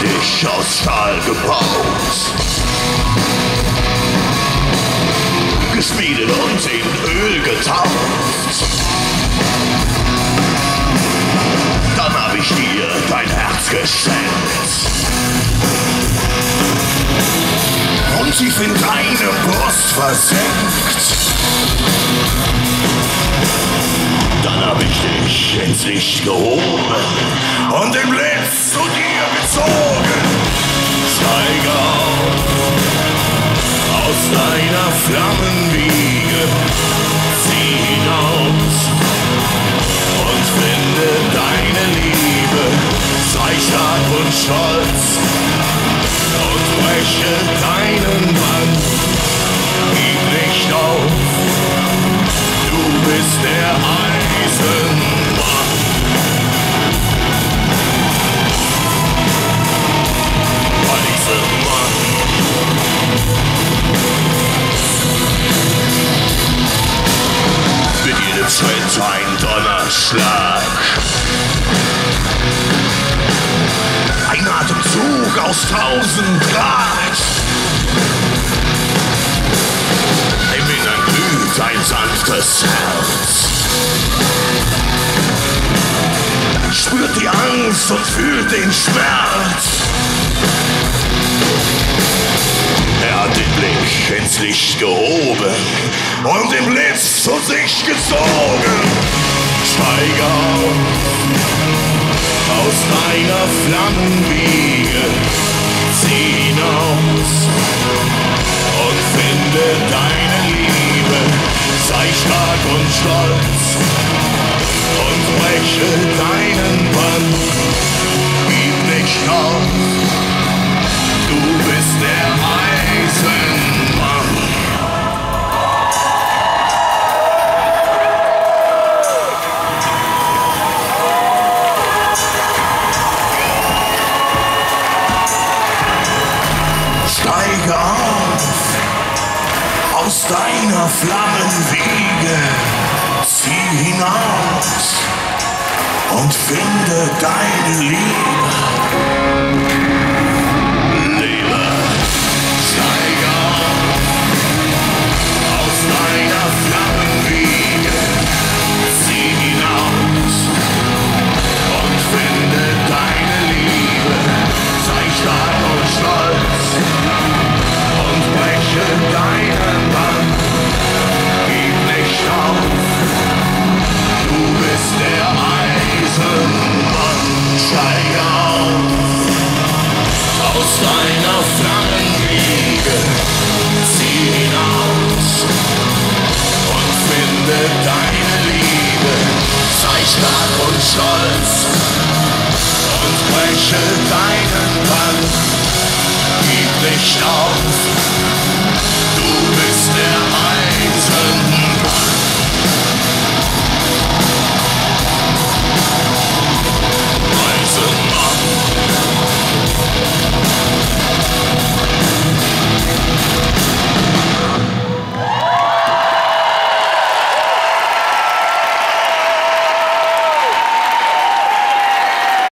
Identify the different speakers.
Speaker 1: Dich aus Stahl gebaut. Geschmiedet und in Öl getaucht. Dann hab ich dir dein Herz geschenkt. Und tief in deine Brust versenkt. Dann hab ich dich ins Licht gehoben Jedem Schritt ein Donnerschlag. Ein Atemzug aus tausend Grad. Im Innern glüht ein sanftes Herz. Spürt die Angst und fühlt den Schmerz. Ins Licht gehoben und den Blitz zu sich gezogen. Steig auf aus deiner Flammenwiege, zieh hinaus und finde deine Liebe. Sei stark und stolz und breche deinen Bann. Gib nicht auf, deiner Flammenwiege, zieh hinaus und finde deine. Liebe, deinen Bann. Gib nicht auf,